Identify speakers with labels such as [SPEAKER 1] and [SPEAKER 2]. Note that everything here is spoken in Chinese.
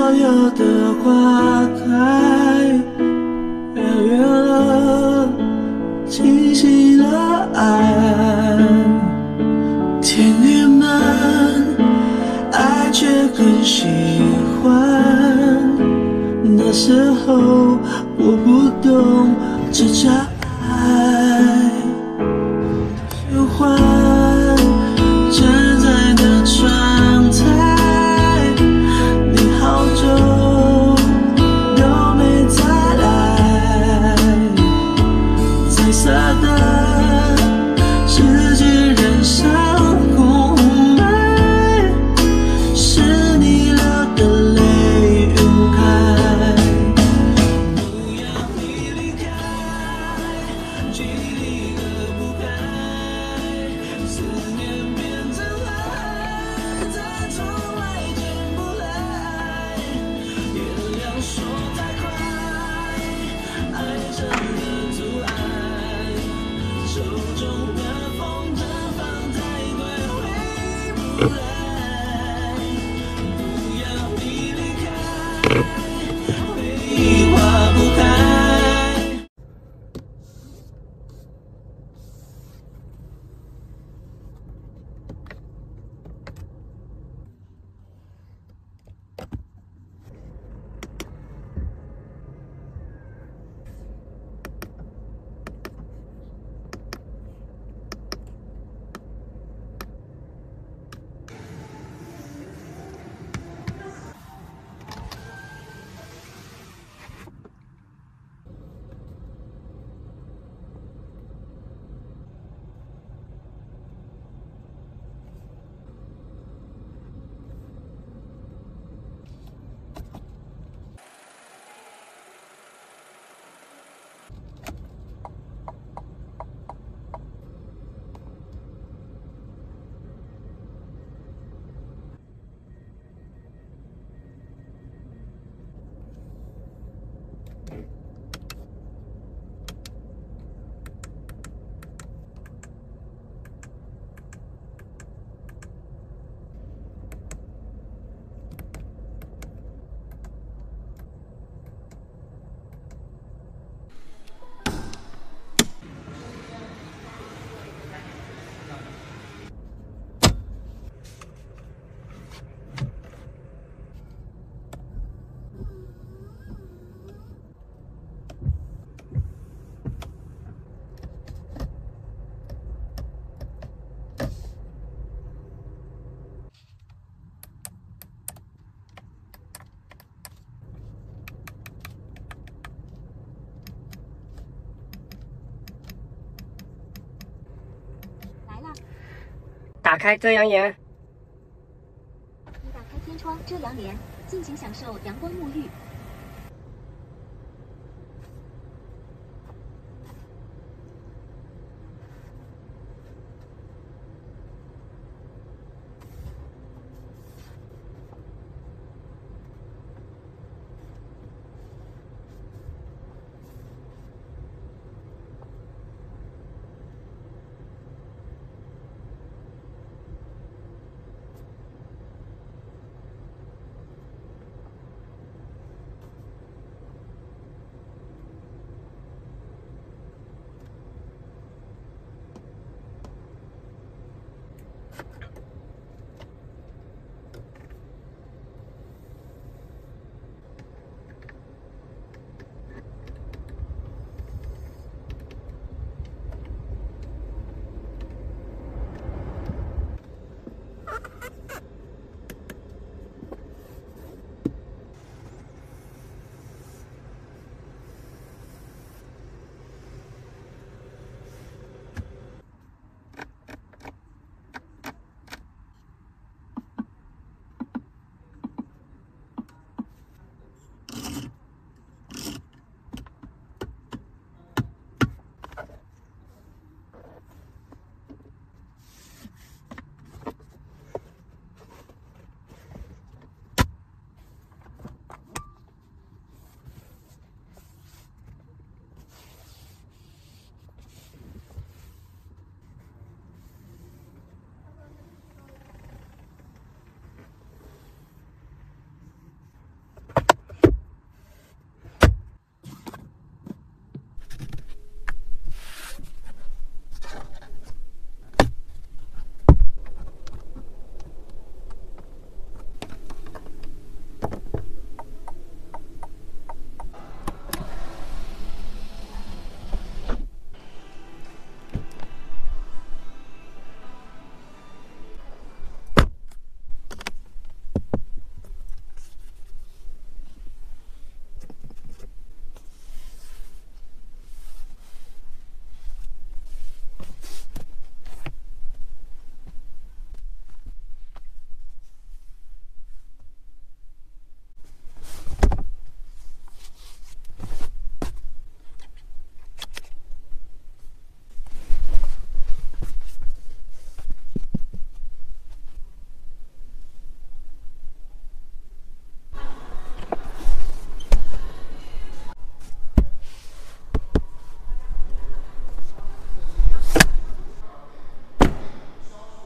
[SPEAKER 1] 所有的花开，遥远了，清晰了。爱天，你们爱却更喜欢。那时候我不懂这叫
[SPEAKER 2] 爱。Okay.
[SPEAKER 3] 打开遮阳帘，
[SPEAKER 2] 你打开天窗遮阳帘，尽情享受阳光沐浴。